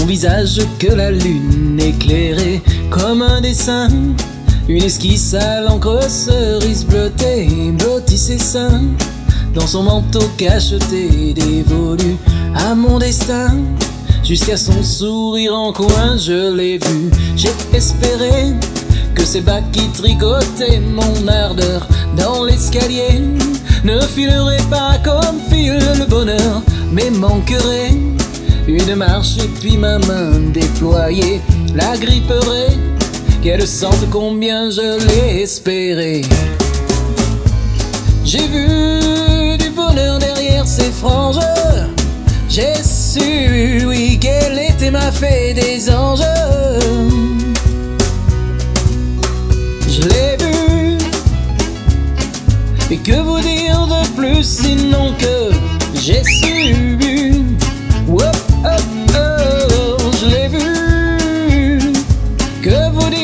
visage que la lune éclairait comme un dessin. Une esquisse à l'encre cerise bleutée blottit ses seins. Dans son manteau cacheté dévolu à mon destin. Jusqu'à son sourire en coin, je l'ai vu. J'ai espéré que ces bas qui tricotaient mon ardeur dans l'escalier ne fileraient pas comme file le bonheur, mais manqueraient une marche et puis ma main déployée la gripperait. Qu'elle sente combien je l'ai espéré. J'ai vu du bonheur derrière ses franges. J'ai su, oui, qu'elle était ma fée des anges. Je l'ai vu. Et que vous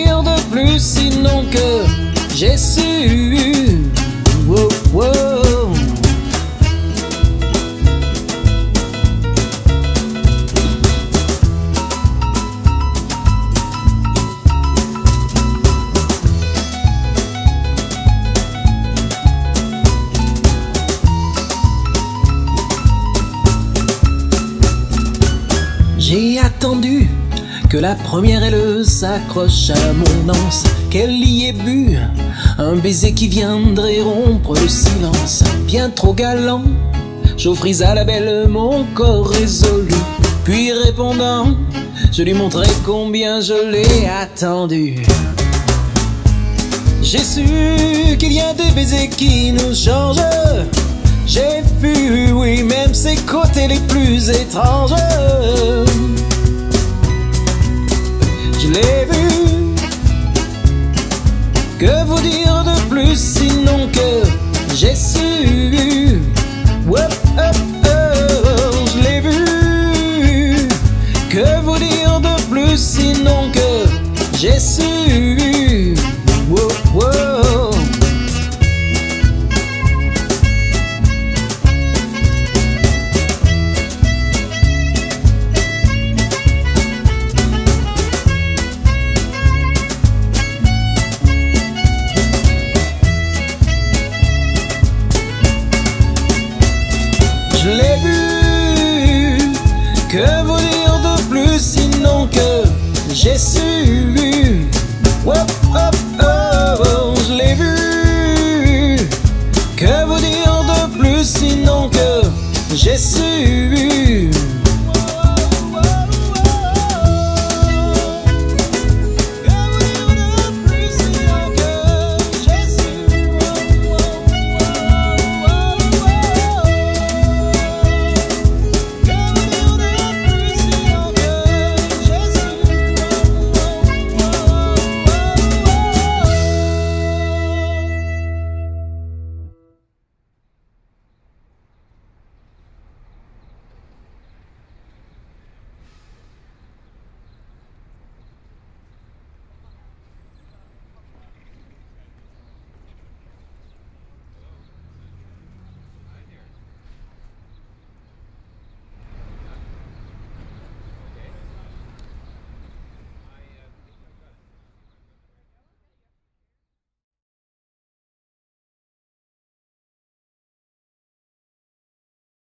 de plus sinon que j'ai su. Oh, oh. Que la première aile s'accroche à mon anse, qu'elle y ait bu un baiser qui viendrait rompre le silence. Bien trop galant, j'offris à la belle mon corps résolu. Puis répondant, je lui montrai combien je l'ai attendu. J'ai su qu'il y a des baisers qui nous changent. J'ai vu, oui, même ses côtés les plus étranges. J'ai su. Je l'ai vu. Que vous dire de plus sinon que j'ai su. Que